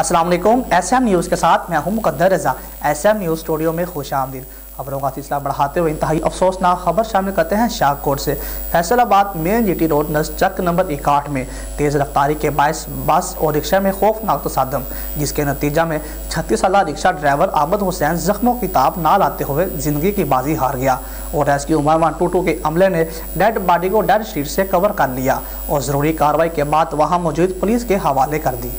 अस्सलाम वालेकुम S M news के साथ मैं हूँ Muqaddar Raza. S M news studio में खुश आमदीद। खबरों का सिलसिला बढ़ाते हुए इंतहाई अफसोसनाक खबर शामिल करते हैं शाहकोट से। फैसलाबाद मेन जीटी रोड नज चक नंबर इकाठ में तेज़ रफ्तारी के बायस बस और रिक्शा में खौफनाक तसादम, जिसके नतीजा में छत्तीस साल रिक्शा ड्राइवर आबद हुसैन जख्मों की ताप ना लाते हुए ज़िंदगी की बाजी हार गया। और रेस्क्यू वन टू टू के अमले ने डेड बॉडी को डेड शीट से कवर कर लिया और ज़रूरी कार्रवाई के बाद वहाँ मौजूद पुलिस के हवाले कर दी।